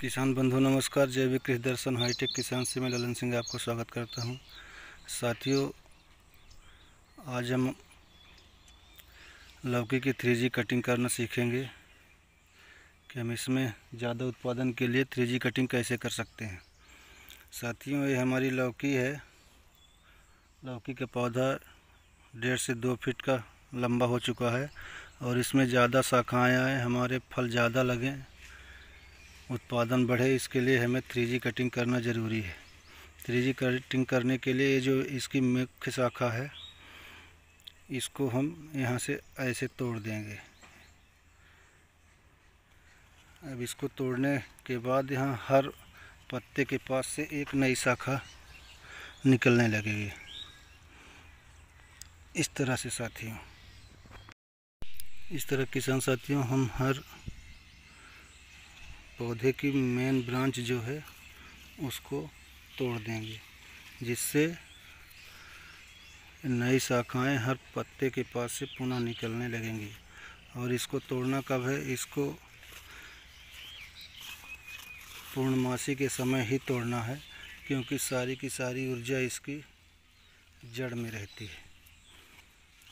किसान बंधु, नमस्कार। जैविक कृषि दर्शन, हाईटेक किसान से मैं ललन सिंह आपको स्वागत करता हूँ। साथियों, आज हम लौकी की थ्री जी कटिंग करना सीखेंगे कि हम इसमें ज़्यादा उत्पादन के लिए थ्री जी कटिंग कैसे कर सकते हैं। साथियों, ये हमारी लौकी है। लौकी का पौधा डेढ़ से दो फीट का लंबा हो चुका है और इसमें ज़्यादा शाखाएँ आएँ, हमारे फल ज़्यादा लगें। उत्पादन बढ़े, इसके लिए हमें थ्री कटिंग करना ज़रूरी है। थ्री कटिंग करने के लिए ये जो इसकी मुख्य शाखा है, इसको हम यहाँ से ऐसे तोड़ देंगे। अब इसको तोड़ने के बाद यहाँ हर पत्ते के पास से एक नई शाखा निकलने लगेगी। इस तरह से साथियों, इस तरह किसान साथियों, हम हर पौधे की मेन ब्रांच जो है, उसको तोड़ देंगे, जिससे नई शाखाएँ हर पत्ते के पास से पुनः निकलने लगेंगी। और इसको तोड़ना कब है? इसको पूर्णमासी के समय ही तोड़ना है, क्योंकि सारी की सारी ऊर्जा इसकी जड़ में रहती है,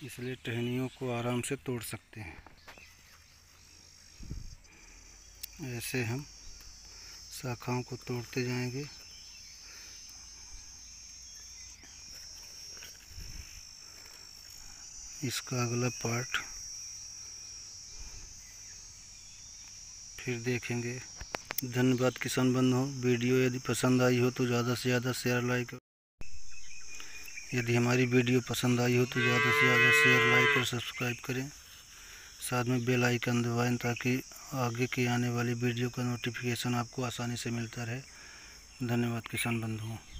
इसलिए टहनियों को आराम से तोड़ सकते हैं। ऐसे हम शाखाओं को तोड़ते जाएँगे। इसका अगला पार्ट फिर देखेंगे। धन्यवाद किसान बंधु, वीडियो यदि पसंद आई हो तो ज़्यादा से ज़्यादा शेयर लाइक यदि हमारी वीडियो पसंद आई हो तो ज़्यादा से ज़्यादा शेयर लाइक और सब्सक्राइब करें। साथ में बेल आइकन दबाएँ ताकि आगे की आने वाली वीडियो का नोटिफिकेशन आपको आसानी से मिलता रहे। धन्यवाद, किसान बंधुओं।